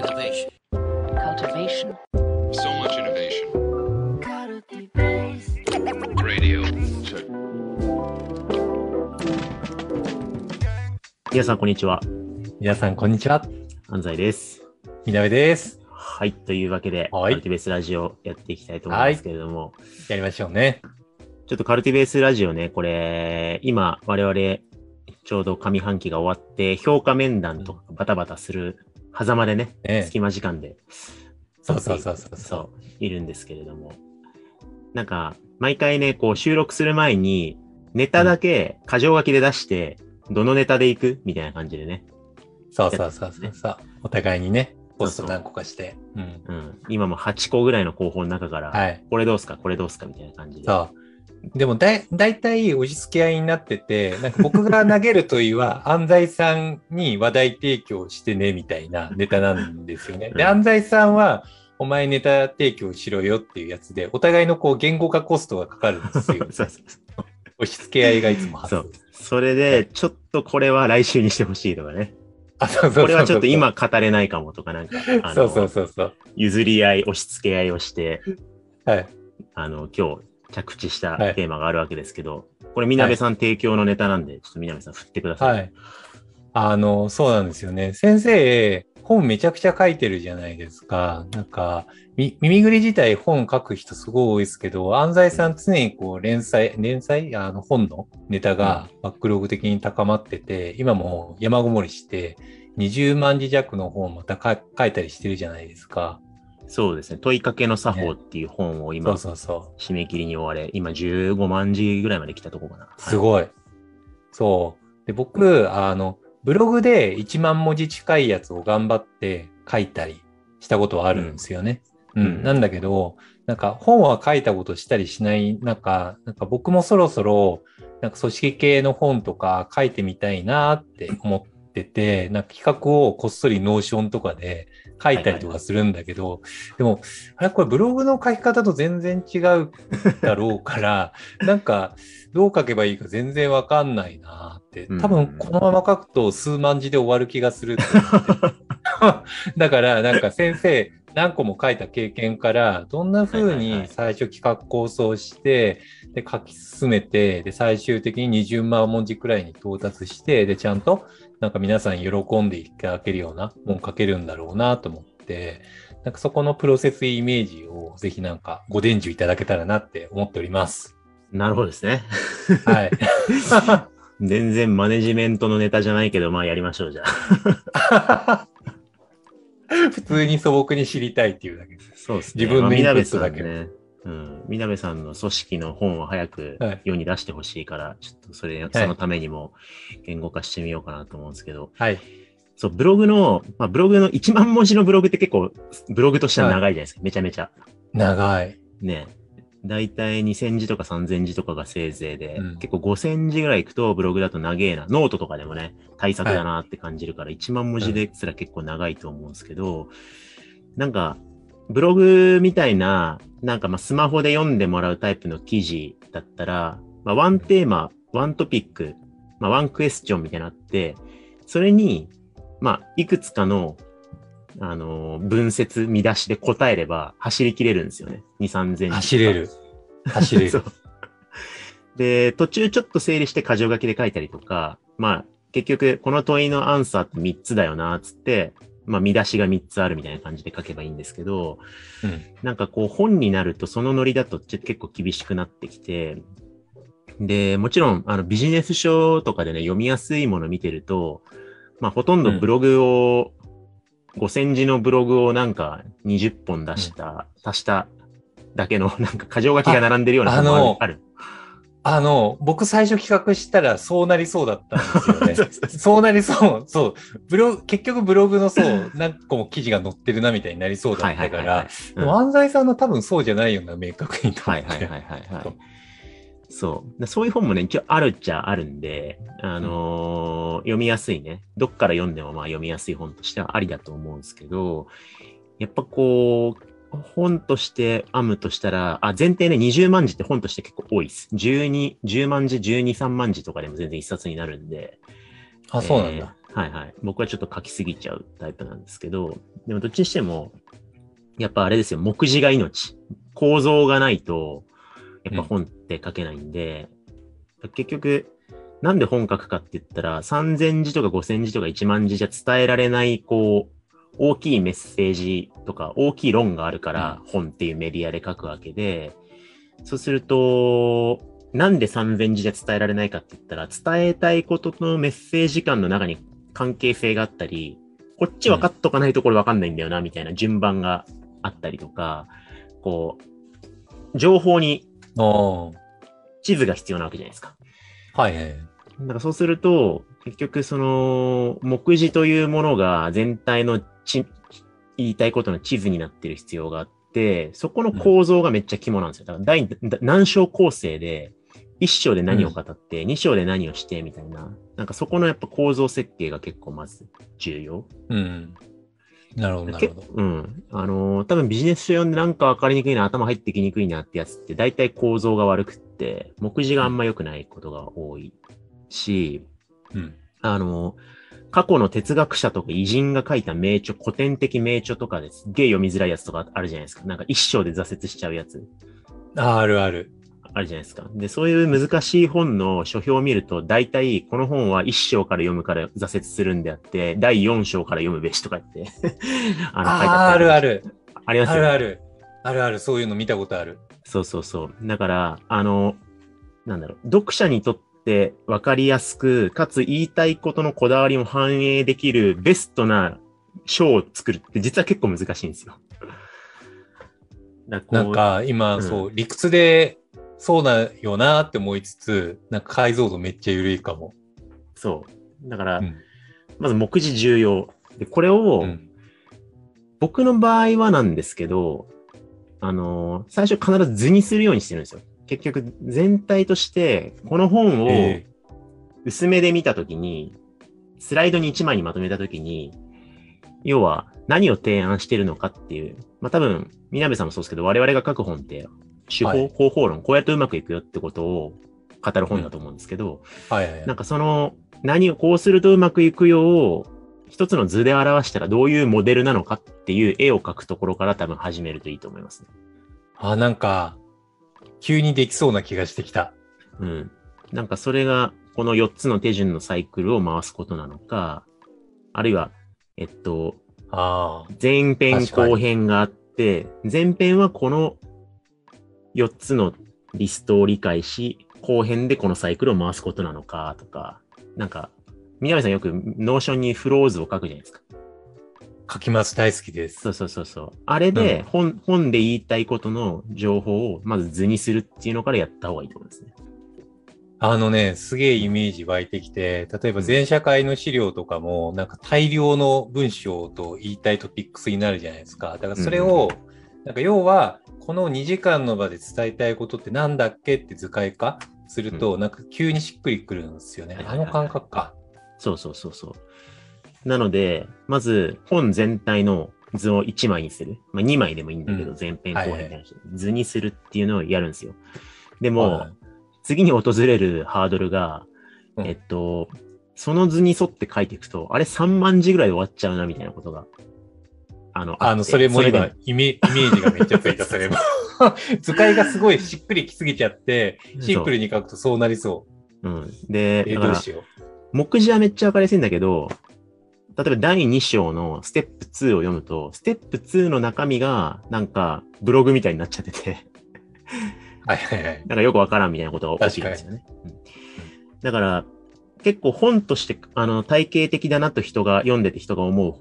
Innovation. cultivation, So much innovation. Radio. 皆さん、こんにちは。皆さん、こんにちは。安西です。みなべです。はい。というわけで、はいカルティベースラジオやっていきたいと思いますけれども、やりましょうね。ちょっとカルティベースラジオね、これ、今、我々、ちょうど上半期が終わって、評価面談とかバタバタする狭間でね、ね隙間時間で、そうそうそうそうそう、いるんですけれども、なんか、毎回ね、こう収録する前に、ネタだけ箇条書きで出して、どのネタでいく？みたいな感じでね、そうそうそうそうそう。お互いにね、ポスト何個かして。うん。うん。今も8個ぐらいの候補の中から、はい。これどうすか？これどうすか？みたいな感じで。そう。でもだい、だいたい押し付け合いになってて、なんか僕が投げるといいは、安西さんに話題提供してね、みたいなネタなんですよね。で、うん安西さんは、お前ネタ提供しろよっていうやつで、お互いのこう言語化コストがかかるんですよ。そうそうそ押し付け合いがいつもう。そ発生う。それで、ちょっとこれは来週にしてほしいとかね。あ、そうそうそうそうこれはちょっと今語れないかもとかなんか、そうそうそうそう。譲り合い、押し付け合いをして、はい。あの、今日着地したはいテーマがあるわけですけど、これ、みなべさん提供のネタなんで、ちょっとみなべさん振ってください。はい。あの、そうなんですよね。先生、本めちゃくちゃ書いてるじゃないですか。なんか、み耳ぐり自体本書く人すごい多いですけど、安西さん常にこう連載、連載？あの本のネタがバックログ的に高まってて、今も山ごもりして、20万字弱の本をまたか書いたりしてるじゃないですか。そうですね。問いかけの作法っていう本をそ今、うそうそう。締め切りに追われ、今15万字ぐらいまで来たとこかな。い。すごい。そう。で、僕、あの、ブログで1万文字近いやつを頑張って書いたりしたことはあるんですよね。うん。うんなんだけど、なんか本は書いたことしたりしない、なんか、なんか僕もそろそろ、なんか組織系の本とか書いてみたいなって思ってて、なんか企画をこっそり Notion とかで書いたりとかするんだけど、でも、あれこれブログの書き方と全然違うだろうから、なんか、どう書けばいいか全然わかんないなって。多分このまま書くと数万字で終わる気がするって思って。だから、なんか先生、何個も書いた経験から、どんな風に最初企画構想して、で、書き進めて、で、最終的に20万文字くらいに到達して、で、ちゃんと、なんか皆さん喜んでいただけるような本書けるんだろうなと思って、なんかそこのプロセスイメージをぜひなんかご伝授いただけたらなって思っております。なるほどですね。はい。全然マネジメントのネタじゃないけど、まあやりましょう、じゃあ。普通に素朴に知りたいっていうだけです。そうですね。自分のインプまあみなべットだけさんね。うん。みなべさんの組織の本を早くはい世に出してほしいから、ちょっとそれ、そのためにも言語化してみようかなと思うんですけど、はい。そう、ブログの、まあブログの1万文字のブログって結構、ブログとしては長いじゃないですか。めちゃめちゃ。長い。ね。だいたい2000字とか3000字とかがせいぜいで、うん結構5000字ぐらいいくとブログだと長えな。ノートとかでもね、大作だなって感じるから、1万文字ですら結構長いと思うんですけど、なんか、ブログみたいな、なんかまあスマホで読んでもらうタイプの記事だったら、まあワンテーマ、ワントピック、まあワンクエスチョンみたいなのあって、それに、まあいくつかの、あのー文節、見出しで答えれば走り切れるんですよね。2、3000字。走れる。走れる。で、途中ちょっと整理して箇条書きで書いたりとか、まあ、結局、この問いのアンサーって3つだよな、つって、まあ、見出しが3つあるみたいな感じで書けばいいんですけど、うん。なんかこう、本になるとそのノリだとちょ結構厳しくなってきて、で、もちろん、あの、ビジネス書とかでね、読みやすいもの見てると、まあ、ほとんどブログを、5000字のブログをなんか20本出した、足しただけの、なんか箇条書きが並んでるようなあのある。あの、僕最初企画したらそうなりそうだったんですよね。そうなりそう。そう。ブログ、結局ブログのそう、何個も記事が載ってるなみたいになりそうだったから、安西さんの多分そうじゃないような、明確にと思って。はいはいはいはいはい。そう。でそういう本もね、一応あるっちゃあるんで、あのー読みやすいね。どっから読んでもまあ読みやすい本としてはありだと思うんですけど、やっぱこう、本として編むとしたら、あ、前提ね、20万字って本として結構多いです。12、10万字、12、3万字とかでも全然一冊になるんで。あ、そうなんだ。えーはいはい。僕はちょっと書きすぎちゃうタイプなんですけど、でもどっちにしても、やっぱあれですよ、目次が命。構造がないと、やっぱ本って書けないんで、結局、なんで本書くかって言ったら、3000字とか5000字とか1万字じゃ伝えられない、こう、大きいメッセージとか、大きい論があるから、本っていうメディアで書くわけで、そうすると、なんで3000字じゃ伝えられないかって言ったら、伝えたいことのメッセージ間の中に関係性があったり、こっち分かっとかないところ分かんないんだよな、みたいな順番があったりとか、こう、情報におー地図が必要なわけじゃないですか。はいはい。だからそうすると、結局その、目次というものが全体のち言いたいことの地図になってる必要があって、そこの構造がめっちゃ肝なんですよ。だから第だ何章構成で、一章で何を語って、二章で何をして、みたいな。なんかそこのやっぱ構造設計が結構まず重要。うん。なるほど、なるほど。うん。あのー多分ビジネス書読んでなんか分かりにくいな、頭入ってきにくいなってやつって、大体構造が悪くって、目次があんま良くないことが多いし、うん。あのー過去の哲学者とか偉人が書いた名著、古典的名著とかです。げえ読みづらいやつとかあるじゃないですか。なんか一章で挫折しちゃうやつ。ああるある。あるじゃないですか。で、そういう難しい本の書評を見ると、大体、この本は一章から読むから挫折するんであって、第四章から読むべしとか言って、あの、書いてああるある。ありますよねあるある。あるある。そういうの見たことある。そうそうそう。だから、あの、なんだろう、読者にとって分かりやすく、かつ言いたいことのこだわりも反映できるベストな章を作るって実は結構難しいんですよ。なん、か今、うんそう、理屈でそうだよなって思いつつ、なんか解像度めっちゃ緩いかも。そう。だから、うんまず目次重要。で、これを、うん。僕の場合はなんですけど、あの最初必ず図にするようにしてるんですよ。結局、全体として、この本を、え薄めで見たときに、スライドに1枚にまとめたときに、要は何を提案してるのかっていう、まあ多分、みなべさんもそうですけど、我々が書く本って、手法、はい方法論、こうやってうまくいくよってことを語る本だと思うんですけど、はいはいはいなんかその、何をこうするとうまくいくよう、一つの図で表したらどういうモデルなのかっていう絵を描くところから多分始めるといいと思いますね。あ、なんか、急にできそうな気がしてきた。うん。なんかそれが、この4つの手順のサイクルを回すことなのか、あるいは、えっと、ああ。前編後編があって、前編はこの4つのリストを理解し、後編でこのサイクルを回すことなのかとか、なんか、南さんよく Notion にフロー図を書くじゃないですか。書きます。大好きです。そうそうそうそう。あれで本、本で言いたいことの情報をまず図にするっていうのからやった方がいいと思うんですね。あのね、すげえイメージ湧いてきて、例えば全社会の資料とかも、なんか大量の文章と言いたいトピックスになるじゃないですか。だからそれを、なんか要は、この2時間の場で伝えたいことってなんだっけって図解化すると、なんか急にしっくりくるんですよね。あの感覚か。そうそうそうそう。なので、まず本全体の図を1枚にする。まあ2枚でもいいんだけど、うん前編はいはい後編で図にするっていうのをやるんですよ。でも、はい次に訪れるハードルが、うんえっと、その図に沿って書いていくと、あれ3万字ぐらいで終わっちゃうな、みたいなことが。あの、あの、それも今で、イメ、イメージがめっちゃついた、それも。図解がすごいしっくりきすぎちゃって、シンプルに書くとそうなりそうん。う。で、えどうしよ目次はめっちゃわかりやすいんだけど、例えば第2章のステップ2を読むと、ステップ2の中身がなんかブログみたいになっちゃってて、う。はいはいはい。なんかよくわからんみたいなことが起きるんですよね。うんだから、結構本として、あの、体系的だなと人が読んでて人が思う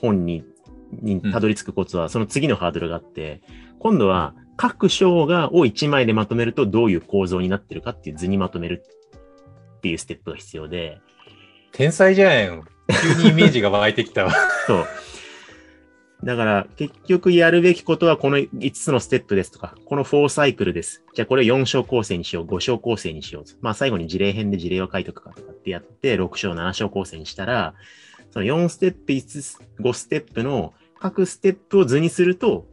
本に、にたどり着くコツは、その次のハードルがあって、今度は各章がを1枚でまとめるとどういう構造になってるかっていう図にまとめるっていうステップが必要で、天才じゃん。急にイメージが湧いてきたわ。そう。だから、結局やるべきことはこの5つのステップですとか、この4サイクルです。じゃあこれ4章構成にしよう、5章構成にしよう。まあ最後に事例編で事例を書いとくかとかってやって、6章、7章構成にしたら、その4ステップ、5つ、5ステップの各ステップを図にすると、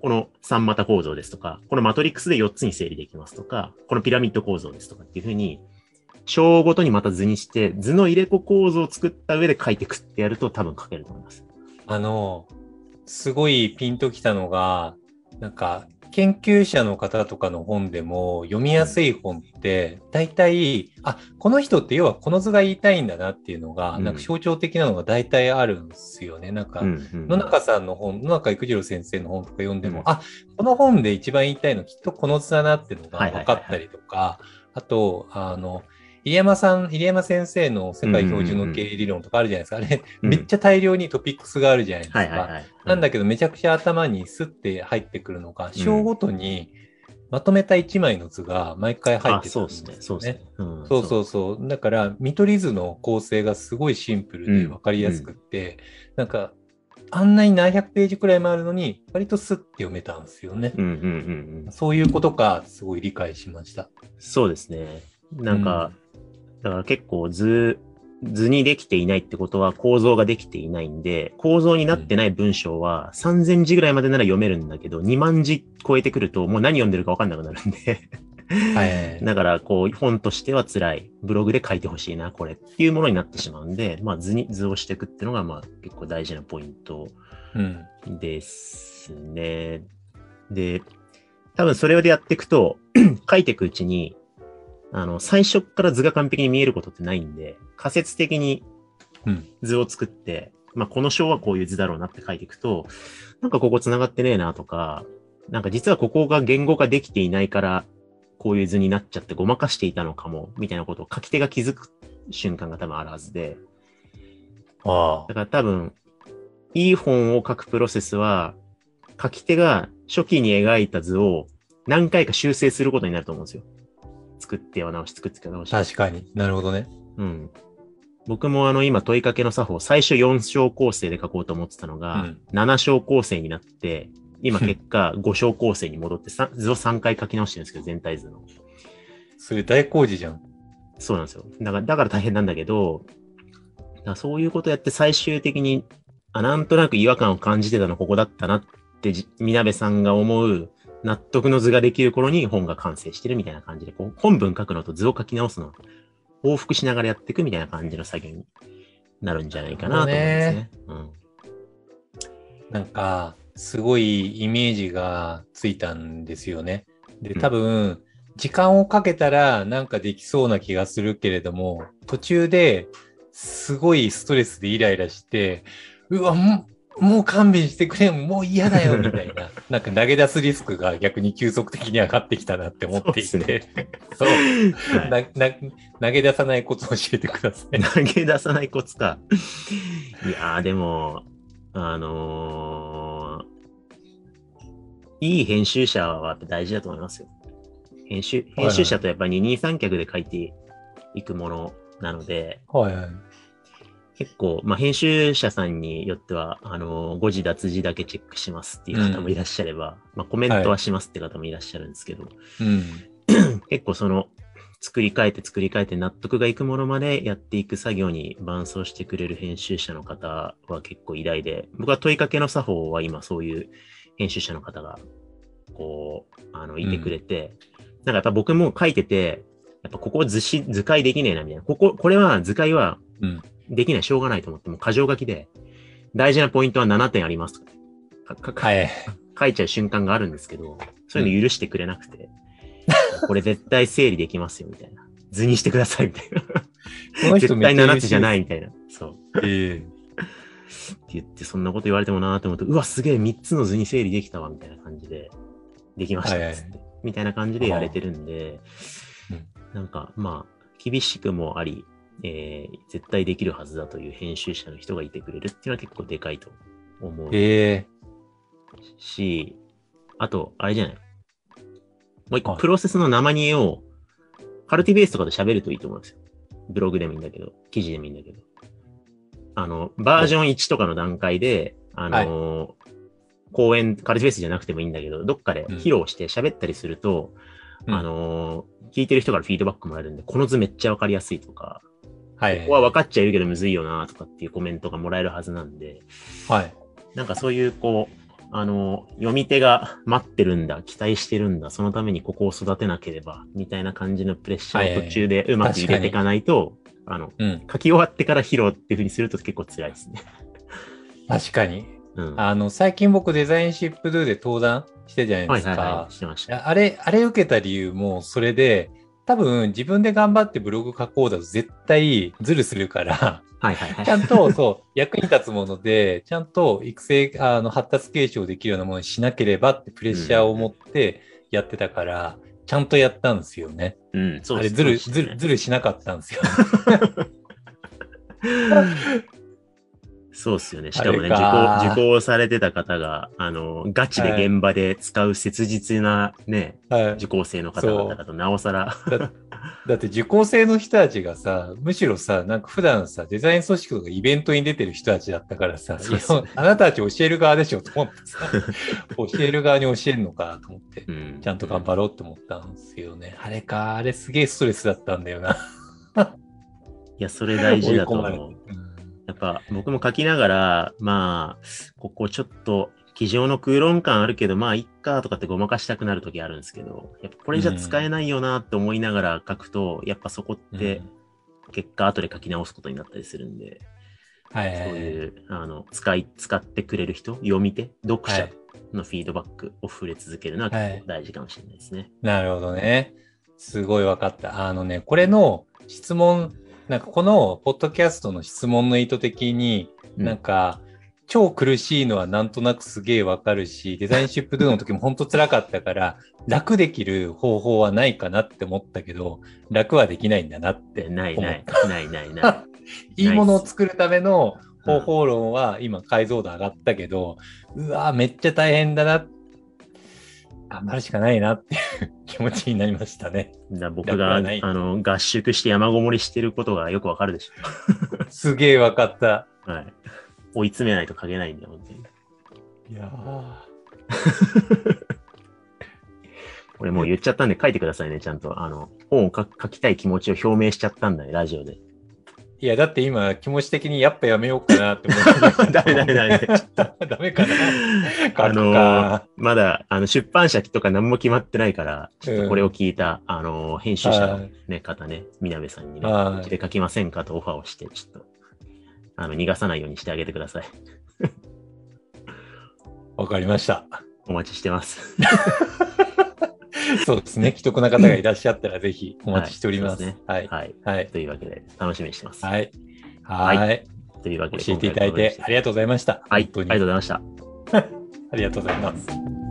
この3股構造ですとか、このマトリックスで4つに整理できますとか、このピラミッド構造ですとかっていうふうに、章ごとにまた図にして、図の入れ子構造を作った上で書いていくってやると多分書けると思います。あの、すごいピンときたのが、なんか、研究者の方とかの本でも読みやすい本って、大体、あ、この人って要はこの図が言いたいんだなっていうのが、うん。なんか象徴的なのが大体あるんですよね。なんか、うんうん。野中さんの本、野中育次郎先生の本とか読んでも、うん。あ、この本で一番言いたいのきっとこの図だなっていうのがはいはいはい。分かったりとか、あと、あの、入山さん、入山先生の世界標準の経営理論とかあるじゃないですか。あれ、うんめっちゃ大量にトピックスがあるじゃないですか。なんだけど、めちゃくちゃ頭にスッて入ってくるのが、章ごとにまとめた一枚の図が毎回入っあ、てくるんですよそうですね。そうですね。うんそうそうそう。だから、見取り図の構成がすごいシンプルで分かりやすくって、なんか、あんなに何百ページくらいもあるのに、割とスッて読めたんですよね。うんうんうんうん。そういうことか、すごい理解しました。そうですね。なんか、だから結構図、図にできていないってことは構造ができていないんで、構造になってない文章は3000字ぐらいまでなら読めるんだけど、2万字超えてくるともう何読んでるか分かんなくなるんで、はい。だからこう本としては辛い。ブログで書いてほしいな、これっていうものになってしまうんで、まあ図に、図をしていくっていうのがまあ結構大事なポイントうん。ですね。で、多分それでやっていくと、書いていくうちに、あの、最初っから図が完璧に見えることってないんで、仮説的にうん。図を作って、まあ、この章はこういう図だろうなって書いていくと、なんかここ繋がってねえなとか、なんか実はここが言語化できていないから、こういう図になっちゃってごまかしていたのかも、みたいなことを書き手が気づく瞬間が多分あるはずで、あだから多分、いい本を書くプロセスは、書き手が初期に描いた図を何回か修正することになると思うんですよ。作っては直し、作っては直し。あ。確かになるほどね。うん。僕もあの今問いかけの作法、最初4章構成で書こうと思ってたのが、うん7章構成になって、今結果 5章構成に戻ってさ図を3回書き直してるんですけど、全体図の。それ大工事じゃん。そうなんですよ。だから、だから大変なんだけど、だそういうことやって最終的に、あ、なんとなく違和感を感じてたのここだったなってじ、みなべさんが思う納得の図ができる頃に本が完成してるみたいな感じで、こう本文書くのと図を書き直すのを往復しながらやっていくみたいな感じの作業になるんじゃないかなと思いますね。うん。なんか、すごいイメージがついたんですよね。で、うん多分、時間をかけたらなんかできそうな気がするけれども、途中ですごいストレスでイライラして、うわ、もう、勘弁してくれ、もう嫌だよ、みたいな。なんか投げ出すリスクが逆に急速的に上がってきたなって思っていて。で そう,、はいなな。投げ出さないコツを教えてください。投げ出さないコツか。いやー、でも、あのーいい編集者はやっぱ大事だと思いますよ。編集、はい編集者とやっぱり二人三脚で書いていくものなので、はいはい。結構、まあ、編集者さんによっては、あのー誤字脱字だけチェックしますっていう方もいらっしゃれば、まあ、コメントはしますって方もいらっしゃるんですけど、うん。結構その、作り変えて作り変えて納得がいくものまでやっていく作業に伴走してくれる編集者の方は結構偉大で、僕は問いかけの作法は今そういう編集者の方が、こう、あの、いてくれて、なんかやっぱ僕も書いてて、やっぱここ図示、図解できねえなみたいな。ここ、これは図解はうん。できない、しょうがないと思って、もう箇条書きで、大事なポイントは7点ありますとかかかはい。書いちゃう瞬間があるんですけど、そういうの許してくれなくて、これ絶対整理できますよ、みたいな。図にしてください、みたいな。この人絶対7めっちゃ優秀つじゃない、みたいな。そう。ってええ言って、そんなこと言われてもなーって思うと、うわ、すげえ、3つの図に整理できたわ、みたいな感じで、できました、はいはいつって。みたいな感じでやれてるんでうん、なんか、まあ、厳しくもあり、えー絶対できるはずだという編集者の人がいてくれるっていうのは結構でかいと思う。ええし、あと、あれじゃないもう一個、はいプロセスの生煮えを、カルティベースとかで喋るといいと思うんですよ。ブログでもいいんだけど、記事でもいいんだけど。あの、バージョン1とかの段階で、あのー講演、カルティベースじゃなくてもいいんだけど、どっかで披露して喋ったりすると、うんあのー聞いてる人からフィードバックもらえるんで、この図めっちゃわかりやすいとか、はい。ここは分かっちゃいるけどむずいよなとかっていうコメントがもらえるはずなんで、はい。なんかそういう、こう、あの、読み手が待ってるんだ、期待してるんだ、そのためにここを育てなければ、みたいな感じのプレッシャーを途中でうまく入れていかないと、あの、うん。書き終わってから披露っていうふうにすると結構辛いですね。確かに。うん。あの、最近僕デザインシップドゥで登壇してじゃないはいですか。はいはい、してました。あれ、あれ受けた理由もそれで、多分自分で頑張ってブログ書こうだと絶対ズルするから、はいはいはい。ちゃんとそう、役に立つもので、ちゃんと育成、あの、発達継承できるようなものにしなければってプレッシャーを持ってやってたから、ちゃんとやったんですよね。うん、そうあれずる、ずる、ずるしなかったんですよ。そうっすよね。しかもね、受講、受講されてた方が、あの、ガチで現場で使う切実なね、はい。受講生の方々だと、なおさら、だだって受講生の人たちがさ、むしろさ、なんか普段さ、デザイン組織とかイベントに出てる人たちだったからさ、そうそうあなたたち教える側でしょと思ってさ、教える側に教えるのかと思って、うん。ちゃんと頑張ろうと思ったんですよね。あれか、あれすげえストレスだったんだよな。いや、それ大事だと思う。やっぱ僕も書きながら、まあ、ここちょっと、机上の空論感あるけど、まあ、いっかとかってごまかしたくなるときあるんですけど、やっぱこれじゃ使えないよなって思いながら書くと、やっぱそこうんって、結果後で書き直すことになったりするんで、はいそういう、あの、使い、使ってくれる人、読み手、読者はいのフィードバックを触れ続けるのは結構大事かもしれないですね。なるほどね。すごい分かった。あのね、これの質問、なんかこのポッドキャストの質問の意図的に、うん。なんか、超苦しいのはなんとなくすげえわかるし、デザインシップドゥの時も本当辛かったから、楽できる方法はないかなって思ったけど、楽はできないんだなってでないない。ないないない。いいものを作るための方法論は今解像度上がったけど、うわめっちゃ大変だな。頑張るしかないなって 気持ちになりましたね。だ僕があの合宿して山ごもりしてることがよくわかるでし すげえわかった。ょ。はい。追い詰めないと書けないんだよ、本当に。いやこれ もう言っちゃったんで書いてくださいね、ちゃんと。あの、本を書書きたい気持ちを表明しちゃったんだね、ラジオで。いや、だって今、気持ち的にやっぱやめようかなって思って。ダメダメダメ。ちょっとダメかな。あの書くかまだ、あの、出版社とか何も決まってないから、ちょっとこれを聞いた、あの、編集者のね、方ね、みなべさんにね、はいうちで書きませんか？とオファーをして、ちょっと、あの、逃がさないようにしてあげてください。わかりました。お待ちしてます。そうですね。既得な方がいらっしゃったらぜひ お待ちしております。はいはい。はい。はい。というわけで、楽しみにしてます。はい。はい。というわけで、教えていただいてありがとうございました。はい、ありがとうございました。ありがとうございます。